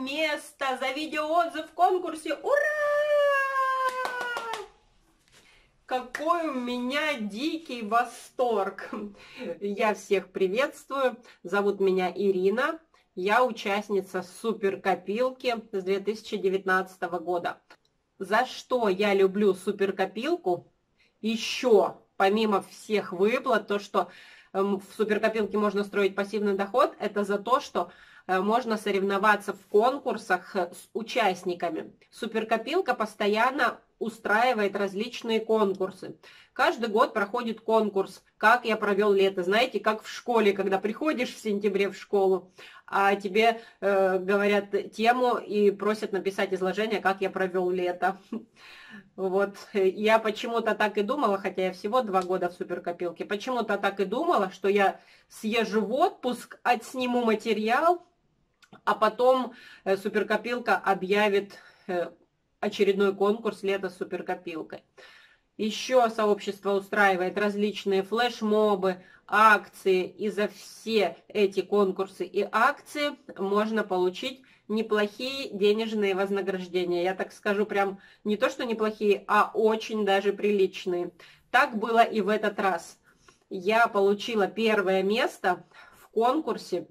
место за видеоотзыв в конкурсе. Ура! Какой у меня дикий восторг! Я всех приветствую. Зовут меня Ирина. Я участница суперкопилки с 2019 года. За что я люблю суперкопилку? Еще, помимо всех выплат, то, что в суперкопилке можно строить пассивный доход, это за то, что Э, можно соревноваться в конкурсах с участниками. Суперкопилка постоянно устраивает различные конкурсы. Каждый год проходит конкурс «Как я провел лето». Знаете, как в школе, когда приходишь в сентябре в школу, а тебе э, говорят тему и просят написать изложение «Как я провел лето». Вот, я почему-то так и думала, хотя я всего два года в суперкопилке, почему-то так и думала, что я съезжу в отпуск, отсниму материал, а потом э, суперкопилка объявит э, очередной конкурс «Лето с суперкопилкой». Еще сообщество устраивает различные флешмобы, акции, и за все эти конкурсы и акции можно получить неплохие денежные вознаграждения. Я так скажу, прям не то, что неплохие, а очень даже приличные. Так было и в этот раз. Я получила первое место в конкурсе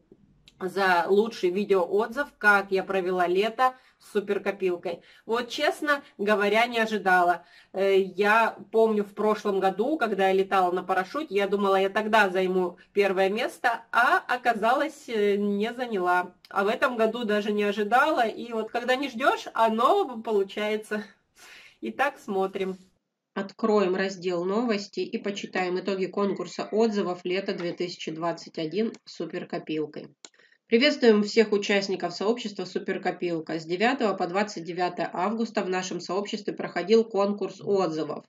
за лучший видеоотзыв, как я провела лето с суперкопилкой. Вот, честно говоря, не ожидала. Э, я помню в прошлом году, когда я летала на парашюте, я думала, я тогда займу первое место, а оказалось, э, не заняла. А в этом году даже не ожидала, и вот когда не ждешь, оно получается. Итак, смотрим. Откроем раздел «Новости» и почитаем итоги конкурса отзывов лета 2021 с суперкопилкой. Приветствуем всех участников сообщества «Суперкопилка». С 9 по 29 августа в нашем сообществе проходил конкурс отзывов.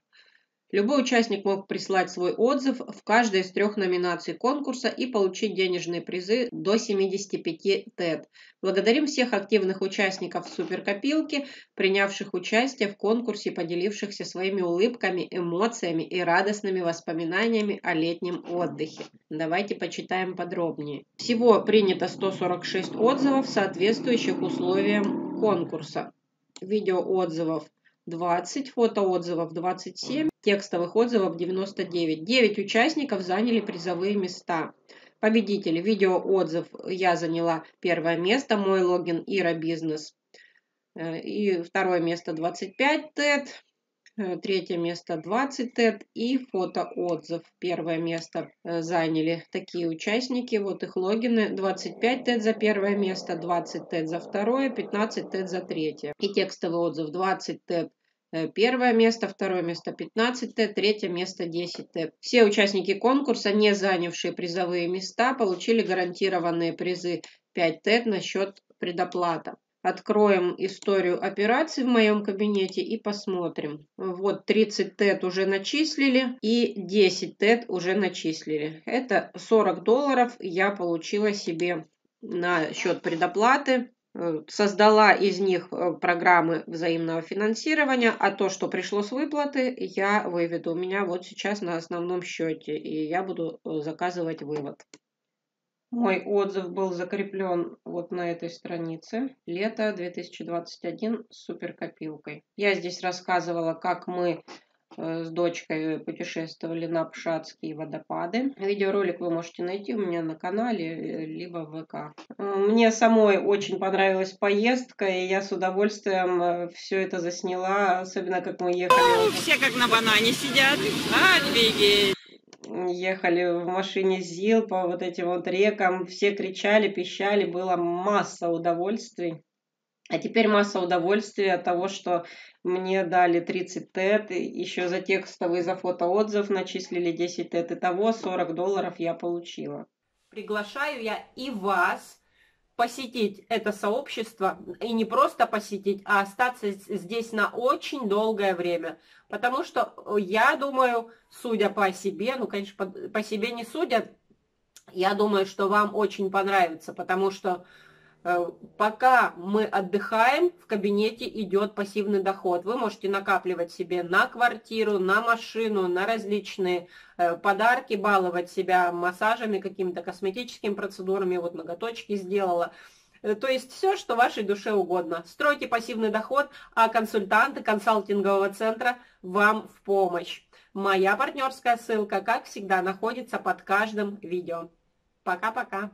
Любой участник мог прислать свой отзыв в каждой из трех номинаций конкурса и получить денежные призы до 75 ТЭД. Благодарим всех активных участников суперкопилки, принявших участие в конкурсе и поделившихся своими улыбками, эмоциями и радостными воспоминаниями о летнем отдыхе. Давайте почитаем подробнее. Всего принято 146 отзывов, соответствующих условиям конкурса. Видео отзывов 20, фотоотзывов 27, текстовых отзывов 99. 9 участников заняли призовые места. Победители. Видеоотзыв я заняла первое место, мой логин Ира Бизнес. Э, и второе место 25 ТЭТ, э, третье место 20 ТЭТ и фотоотзыв. Первое место э, заняли такие участники, вот их логины. 25 ТЭТ за первое место, 20 ТЭТ за второе, 15 ТЭТ за третье. И текстовый отзыв 20 ТЭТ Э, первое место, второе место 15 Т, третье место 10 Т. Все участники конкурса, не занявшие призовые места, получили гарантированные призы 5 Т на счет предоплата. Откроем историю операций в моем кабинете и посмотрим. Вот 30 ТЭТ уже начислили и 10 ТЭТ уже начислили. Это 40 долларов я получила себе на счет предоплаты Э, создала из них э, программы взаимного финансирования, а то, что пришло с выплаты, я выведу. У меня вот сейчас на основном счете, и я буду э, заказывать вывод. Мой отзыв был закреплен вот на этой странице. Лето 2021 с суперкопилкой. Я здесь рассказывала, как мы Э, с дочкой путешествовали на Пшатские водопады. Видеоролик вы можете найти у меня на канале, э, либо в ВК. Э, мне самой очень понравилась поездка, и я с удовольствием все это засняла, особенно как мы ехали. Все как на банане сидят. Офигеть! Ехали в машине ЗИЛ по вот этим вот рекам, все кричали, пищали, было масса удовольствий. А теперь масса удовольствия от того, что мне дали 30 тет, еще за текстовый, за фотоотзыв начислили 10 тет. Итого 40 долларов я получила. Приглашаю я и вас посетить это сообщество, и не просто посетить, а остаться здесь на очень долгое время. Потому что я думаю, судя по себе, ну, конечно, по, по себе не судят, я думаю, что вам очень понравится, потому что Э, пока мы отдыхаем, в кабинете идет пассивный доход. Вы можете накапливать себе на квартиру, на машину, на различные э, подарки, баловать себя массажами, какими-то косметическими процедурами. Вот ноготочки сделала. Э, то есть все, что вашей душе угодно. Стройте пассивный доход, а консультанты консалтингового центра вам в помощь. Моя партнерская ссылка, как всегда, находится под каждым видео. Пока-пока.